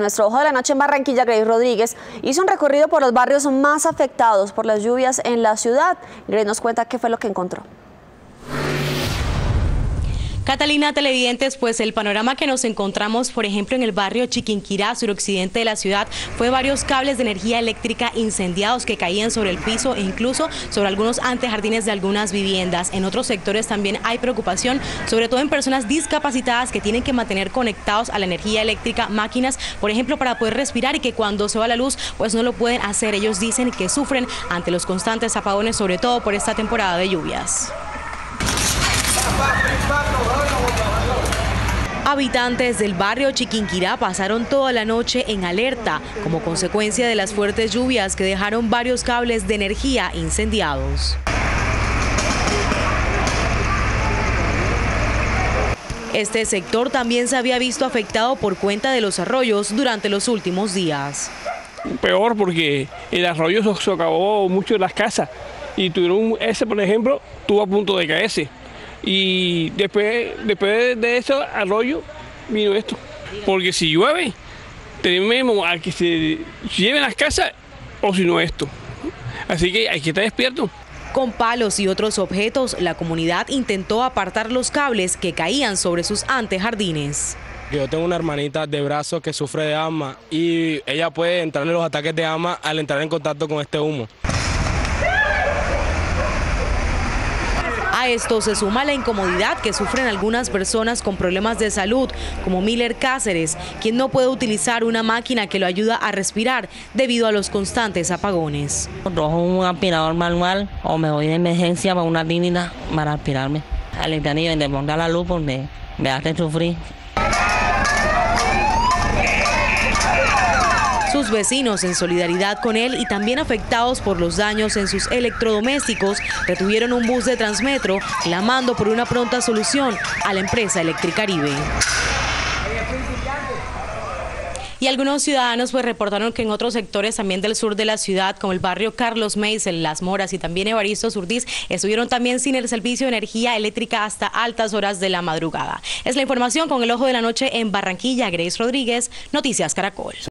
Nuestro ojo de la noche en Barranquilla, Grace Rodríguez, hizo un recorrido por los barrios más afectados por las lluvias en la ciudad. Grace nos cuenta qué fue lo que encontró. Catalina Televidentes, pues el panorama que nos encontramos, por ejemplo, en el barrio Chiquinquirá, suroccidente de la ciudad, fue varios cables de energía eléctrica incendiados que caían sobre el piso e incluso sobre algunos antejardines de algunas viviendas. En otros sectores también hay preocupación, sobre todo en personas discapacitadas que tienen que mantener conectados a la energía eléctrica máquinas, por ejemplo, para poder respirar y que cuando se va la luz, pues no lo pueden hacer. Ellos dicen que sufren ante los constantes apagones, sobre todo por esta temporada de lluvias. Habitantes del barrio Chiquinquirá pasaron toda la noche en alerta como consecuencia de las fuertes lluvias que dejaron varios cables de energía incendiados. Este sector también se había visto afectado por cuenta de los arroyos durante los últimos días. Peor porque el arroyo socavó mucho las casas y tuvieron ese, por ejemplo, tuvo a punto de caerse y después, después de eso arroyo vino esto. Porque si llueve, tenemos a que se lleven las casas o si no esto. Así que hay que estar despierto. Con palos y otros objetos, la comunidad intentó apartar los cables que caían sobre sus antejardines. Yo tengo una hermanita de brazo que sufre de asma y ella puede entrar en los ataques de asma al entrar en contacto con este humo. A esto se suma la incomodidad que sufren algunas personas con problemas de salud, como Miller Cáceres, quien no puede utilizar una máquina que lo ayuda a respirar debido a los constantes apagones. Rojo un aspirador manual o me voy de emergencia para una clínica para aspirarme. Al internet de ponga la luz porque me hace sufrir. Sus vecinos, en solidaridad con él y también afectados por los daños en sus electrodomésticos, retuvieron un bus de Transmetro clamando por una pronta solución a la empresa Electricaribe. Y algunos ciudadanos pues reportaron que en otros sectores también del sur de la ciudad, como el barrio Carlos Meisel, Las Moras y también Evaristo Surdís, estuvieron también sin el servicio de energía eléctrica hasta altas horas de la madrugada. Es la información con el ojo de la noche en Barranquilla. Grace Rodríguez, Noticias Caracol.